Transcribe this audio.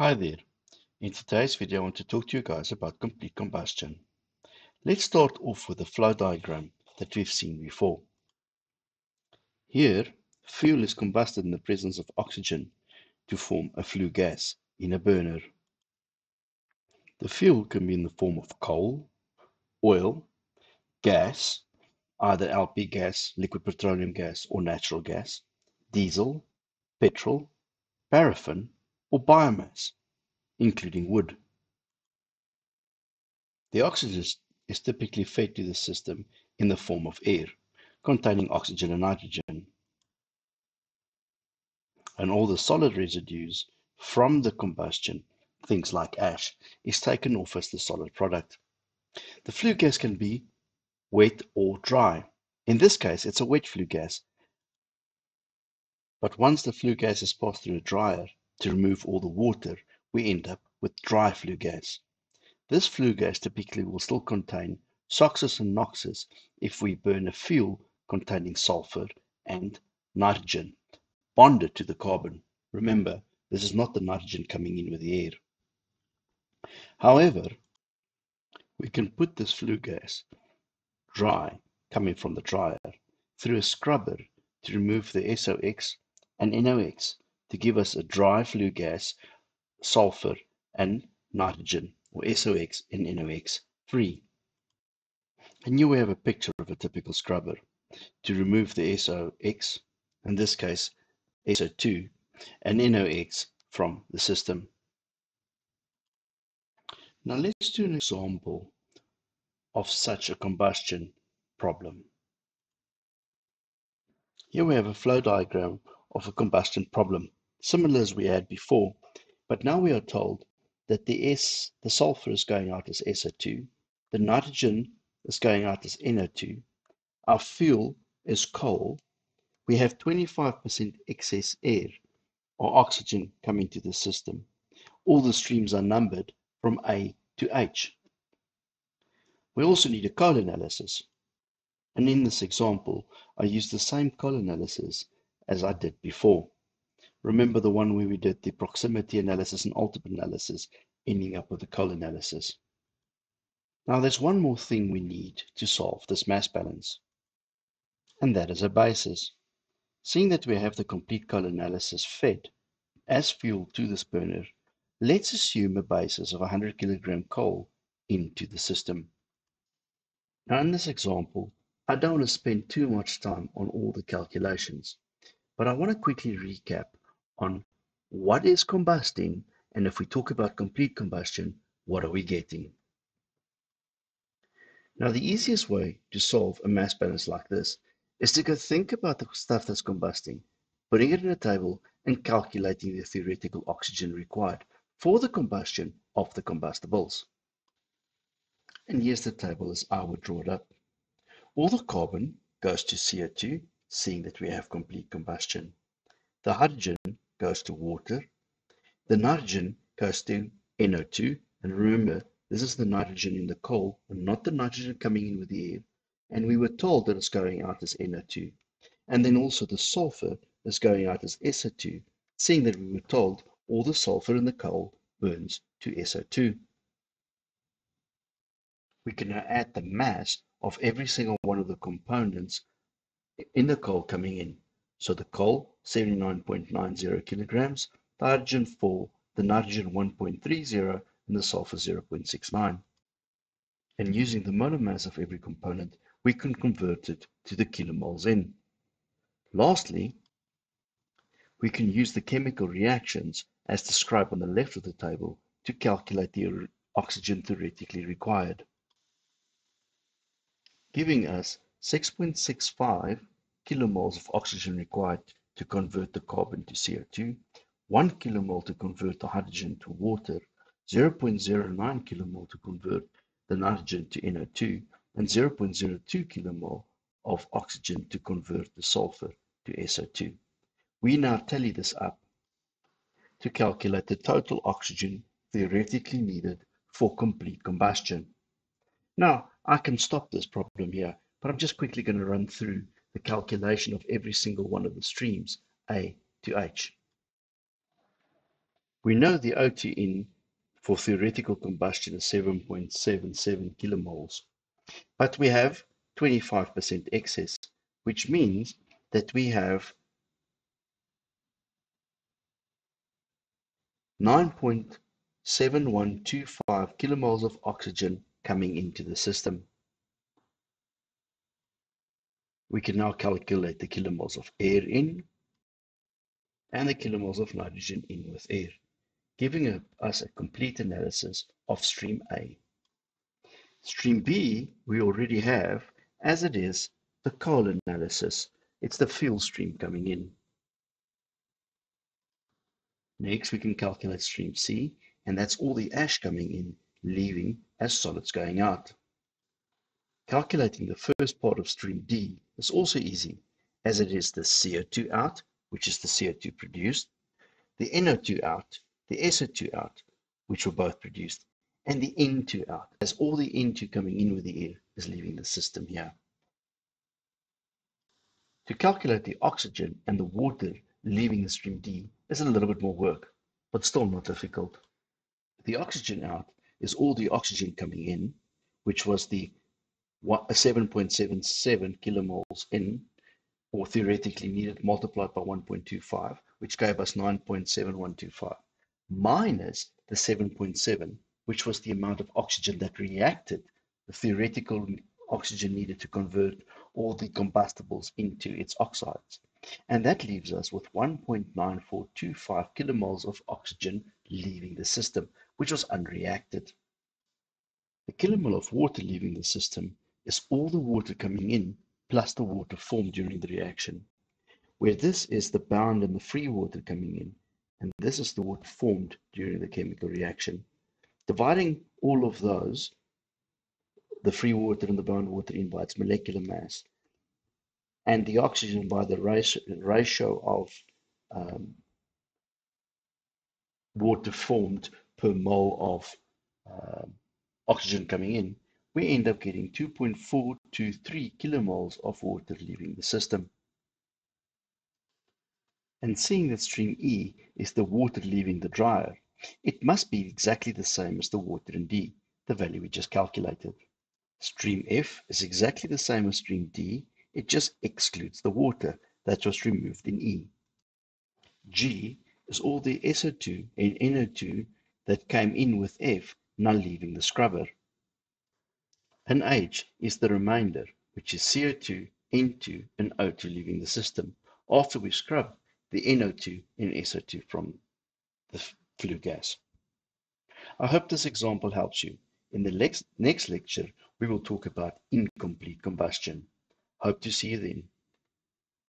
Hi there. In today's video I want to talk to you guys about complete combustion. Let's start off with the flow diagram that we've seen before. Here, fuel is combusted in the presence of oxygen to form a flue gas in a burner. The fuel can be in the form of coal, oil, gas, either LP gas, liquid petroleum gas or natural gas, diesel, petrol, paraffin or biomass, including wood. The oxygen is typically fed to the system in the form of air, containing oxygen and nitrogen. And all the solid residues from the combustion, things like ash, is taken off as the solid product. The flue gas can be wet or dry. In this case, it's a wet flue gas. But once the flue gas is passed through a dryer, to remove all the water, we end up with dry flue gas. This flue gas typically will still contain SOx's and NOx's if we burn a fuel containing sulfur and nitrogen bonded to the carbon. Remember, this is not the nitrogen coming in with the air. However, we can put this flue gas dry, coming from the dryer, through a scrubber to remove the SOx and NOx to give us a dry flue gas, sulfur, and nitrogen, or SOx and NOx free. And here we have a picture of a typical scrubber to remove the SOx, in this case SO2, and NOx from the system. Now let's do an example of such a combustion problem. Here we have a flow diagram of a combustion problem similar as we had before, but now we are told that the S, the sulfur is going out as SO2, the nitrogen is going out as NO2, our fuel is coal, we have 25% excess air or oxygen coming to the system. All the streams are numbered from A to H. We also need a coal analysis. And in this example, I use the same coal analysis as I did before. Remember the one where we did the proximate analysis and ultimate analysis, ending up with the coal analysis. Now there's one more thing we need to solve this mass balance, and that is a basis. Seeing that we have the complete coal analysis fed as fuel to this burner, let's assume a basis of 100 kilogram coal into the system. Now in this example, I don't want to spend too much time on all the calculations, but I want to quickly recap on what is combusting, and if we talk about complete combustion, what are we getting? Now, the easiest way to solve a mass balance like this is to go think about the stuff that's combusting, putting it in a table, and calculating the theoretical oxygen required for the combustion of the combustibles. And here's the table as I would draw it up. All the carbon goes to CO2, seeing that we have complete combustion. The hydrogen goes to water. The nitrogen goes to NO2. And remember, this is the nitrogen in the coal and not the nitrogen coming in with the air. And we were told that it's going out as NO2. And then also the sulfur is going out as SO2, seeing that we were told all the sulfur in the coal burns to SO2. We can now add the mass of every single one of the components in the coal coming in. So the coal, 79.90 kilograms, the hydrogen 4, the nitrogen 1.30, and the sulfur 0.69. And using the molar mass of every component, we can convert it to the kilomoles in. Lastly, we can use the chemical reactions as described on the left of the table to calculate the oxygen theoretically required, giving us 6.65 kilomoles of oxygen required to convert the carbon to CO2, 1 kilomole to convert the hydrogen to water, 0.09 kilomole to convert the nitrogen to NO2, and 0.02 kilomole of oxygen to convert the sulfur to SO2. We now tally this up to calculate the total oxygen theoretically needed for complete combustion. Now, I can stop this problem here, but I'm just quickly going to run through the calculation of every single one of the streams, A to H. We know the O2 in for theoretical combustion is 7.77 kilomoles, but we have 25% excess, which means that we have 9.7125 kilomoles of oxygen coming into the system. We can now calculate the kilomoles of air in and the kilomoles of nitrogen in with air, giving a, us a complete analysis of stream A. Stream B we already have, as it is the coal analysis. It's the fuel stream coming in. Next, we can calculate stream C, and that's all the ash coming in, leaving as solids going out. Calculating the first part of stream D is also easy, as it is the CO2 out, which is the CO2 produced, the NO2 out, the SO2 out, which were both produced, and the N2 out, as all the N2 coming in with the air is leaving the system here. To calculate the oxygen and the water leaving the stream D is a little bit more work, but still not difficult. The oxygen out is all the oxygen coming in, which was the 7.77 kilomoles in, or theoretically needed multiplied by 1.25, which gave us 9.7125, minus the 7.7, which was the amount of oxygen that reacted, the theoretical oxygen needed to convert all the combustibles into its oxides. And that leaves us with 1.9425 kilomoles of oxygen leaving the system, which was unreacted. The kilomole of water leaving the system is all the water coming in plus the water formed during the reaction, where this is the bound and the free water coming in, and this is the water formed during the chemical reaction. Dividing all of those, the free water and the bound water in by its molecular mass, and the oxygen by the ratio of um, water formed per mole of uh, oxygen coming in, we end up getting 2.423 kilomoles of water leaving the system. And seeing that stream E is the water leaving the dryer, it must be exactly the same as the water in D, the value we just calculated. Stream F is exactly the same as stream D, it just excludes the water that was removed in E. G is all the SO2 and NO2 that came in with F now leaving the scrubber and H is the remainder, which is CO2, N2, and O2 leaving the system after we scrub the NO2 and SO2 from the flue gas. I hope this example helps you. In the next lecture, we will talk about incomplete combustion. Hope to see you then.